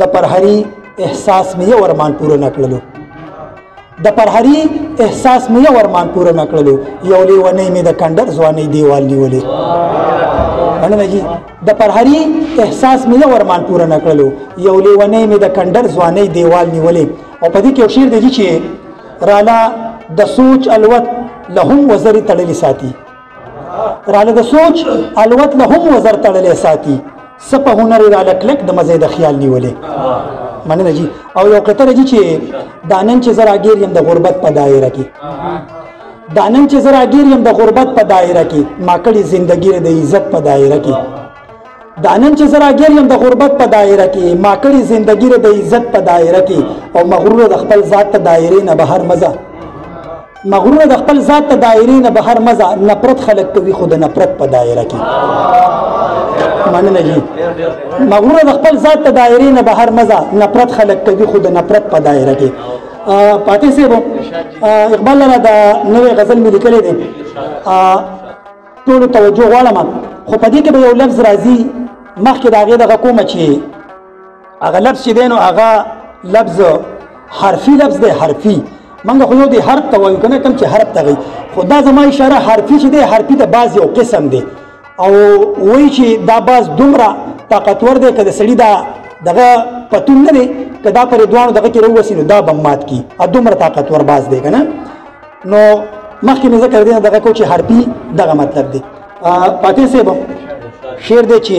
د پرهري احساس مې یو ارمان پوره نه کړلو د پرهري احساس مې یو ارمان پوره نه کړلو یو لیونی مې د کندر ځوانۍ دیوال نیولې مننه جی د پرهري احساس مې یو ارمان پوره نه کړلو یو لیونی مې د کندر ځوانۍ دیوال نیولې او په دې کې یو شعر دی چې رالا د سوچ الوت له هم وزرې تړلې ساتي راله د سوچ الوت له هم وزر تړلې ساتي سپه هنر راله کلک د مزه د خیال نیولې مننه جی او یو قطر جی چې دانن چې زرا ګیر یم د غربت په دایره کې دانن چې زرا ګیر یم د غربت په دایره کې ما کړي زندګی د عزت په دایره کې دانن چې زرا ګیر یم د غربت په دایره کې ما کړي زندګی د عزت په دایره کې او مغرور د خپل ذات په دایره نه بهر مزه مغرور د خپل ذات ته دایرې نه بهر مزه نفرت خلق کوي خو د نفرت په دایره کې مننه جی مغرور د خپل ذات ته دایرې نه بهر مزه نفرت خلق کوي خو د نفرت په دایره کې پاتې سه اقبال لره دا نوې غزل مې لیکلې ده ټول توجه غواړم خو په دې کې به یو لفظ راځي مخکې دا غي دغه کومه چې هغه لفظ چې دی نو هغه لفظ حرفي لفظ دی حرفي منګه خو یو دی حرف ته وایو کنه کم چې حرف ته غي خدا زما اشاره حرفي چې دی حرفي د باز یو قسم دی او وای چې دا باز دومره طاقتور دی کله سړی دا دغه پتون نه دی کدا پر دوانو دغه کې روسي نو دا بمات کی ا دومره طاقتور باز دی کنه نو مخکې مې ذکر دی دغه کو چې حرفي دغه مطلب دی پاتې سه شعر دی چې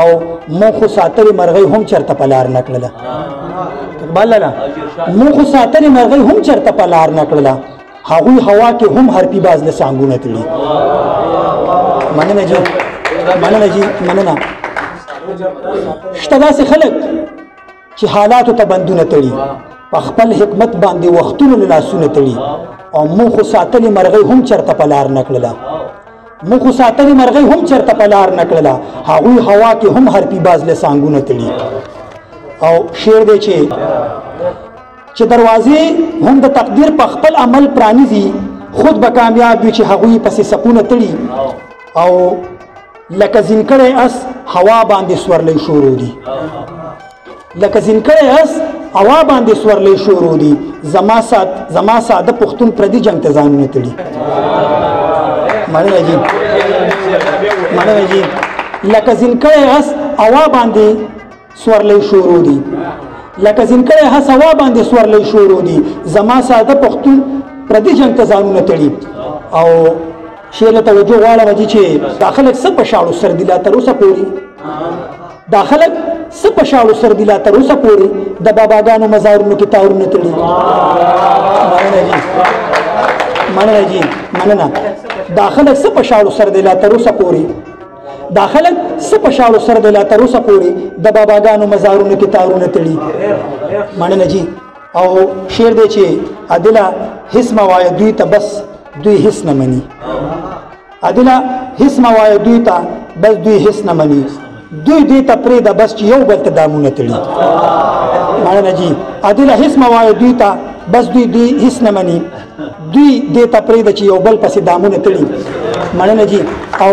او مو خو ساتلې مرغۍ هم چرته په لار نکړله بلله مو خو ساتلې مرغۍ هم چرته په لار نکړله هغوی هوا کې هم حرفي باز له سانګونه تړي مننه جی مننه جی مننه شته داسې خلک چې حالاتو ته بندونه تړي په خپل حکمت باندې وختونه له لاسونه تړي او موږ ساتلې مرغۍ هم چرته په لار نه کړله موږ ساتلې مرغۍ هم چرته په لار نه کړله هغوی هوا کې هم حرفي باز له سانګونه تړي او شعر دی چې چې دروازې هم د تقدیر په خپل عمل پرانیزي خود به کامیاب وي چې هغوی پسې سپونه تړي او لکه زین کړی اس هوا باندې سورلې شروع دي لکه زین کړی اس هوا باندې سورلې شروع دي زما سات زما ساده پښتون پردي جنگ ته ځان نه تړي مننه جی مننه جی لکه زین کړی اس هوا باندې سورلۍ شورو دي لکه ځینکړی هڅه وا باندې سورلۍ شورو دي زما ساده پښتون پردي جنگ ته ځانونه تړي او شعر له توجه غواړم دي چې داخله څه په شاړو سر دي لا تر اوسه پوري داخله څه په شاړو سر دي لا تر اوسه پوري د باباګانو مزارونو کې تاورونه تړي مننه جی مننه جی مننه داخله څه په شاړو سر دي لا تر اوسه پوري دا خلک څه په شاړو سره د لا تر اوسه پورې د باباګانو مزارونو کې تارونه تړي مننه جی او شعر دی چې عدله هیڅ ما وایه دوی ته بس دوی هیڅ نه مني عدله هیڅ ما وایه دوی ته بس دوی هیڅ نه مني دوی دې ته پرې د بس یو بل ته دامونه تړي مننه جی عدله هیڅ ما وایه دوی ته بس دوی دوی هیڅ نه مني دوی دې ته پرې د چې یو بل پسې دامونه تړي مننه جی او